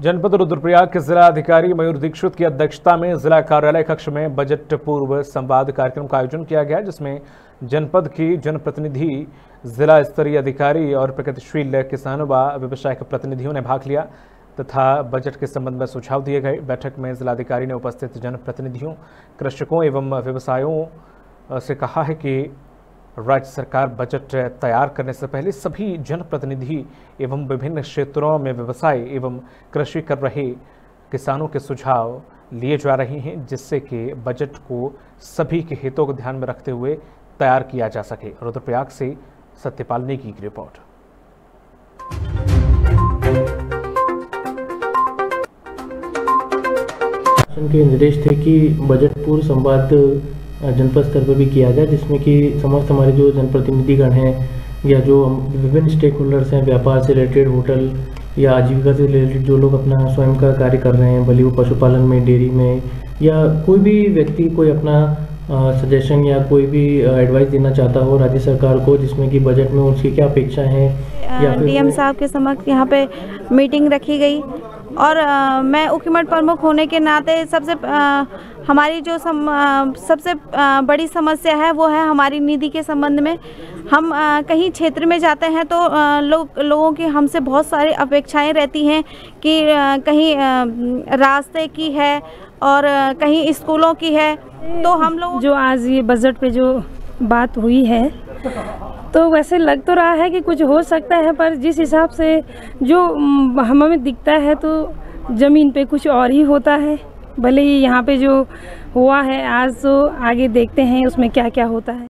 जनपद रुद्रप्रयाग के जिला अधिकारी मयूर दीक्षित की अध्यक्षता में जिला कार्यालय कक्ष में बजट पूर्व संवाद कार्यक्रम का आयोजन किया गया, जिसमें जनपद की जनप्रतिनिधि, जिला स्तरीय अधिकारी और प्रगतिशील किसानों व व्यवसायिक प्रतिनिधियों ने भाग लिया तथा बजट के संबंध में सुझाव दिए गए। बैठक में जिलाधिकारी ने उपस्थित जनप्रतिनिधियों, कृषकों एवं व्यवसायों से कहा है कि राज्य सरकार बजट तैयार करने से पहले सभी जनप्रतिनिधि एवं विभिन्न क्षेत्रों में व्यवसाय एवं कृषि कर रहे किसानों के सुझाव लिए जा रहे हैं, जिससे कि बजट को सभी के हितों को ध्यान में रखते हुए तैयार किया जा सके। रुद्रप्रयाग से सत्यपाल नेगी की रिपोर्ट। के निर्देश थे कि बजट पूर्व संवाद जनपद स्तर पर भी किया जाए जिसमें कि समस्त हमारे जो जनप्रतिनिधिगण हैं या जो विभिन्न स्टेक होल्डर्स हैं व्यापार से रिलेटेड होटल या आजीविका से रिलेटेड जो लोग अपना स्वयं का कार्य कर रहे हैं भले वो पशुपालन में डेयरी में या कोई भी व्यक्ति कोई अपना सजेशन या कोई भी एडवाइस देना चाहता हो राज्य सरकार को जिसमें कि बजट में उसकी क्या अपेक्षा है डीएम साहब के समक्ष यहाँ पे मीटिंग रखी गई। और अ, मैं उकीमठ प्रमुख होने के नाते सबसे हमारी जो सम, अ, सबसे अ, बड़ी समस्या है वो है हमारी निधि के संबंध में। हम अ, कहीं क्षेत्र में जाते हैं तो लोग लोगों की हमसे बहुत सारी अपेक्षाएँ रहती हैं कि अ, कहीं अ, रास्ते की है और अ, कहीं स्कूलों की है। तो हम लोग जो आज ये बजट पे जो बात हुई है तो वैसे लग तो रहा है कि कुछ हो सकता है पर जिस हिसाब से जो हम्म, हमें दिखता है तो ज़मीन पे कुछ और ही होता है। भले ही यहाँ पे जो हुआ है आज तो आगे देखते हैं उसमें क्या क्या होता है।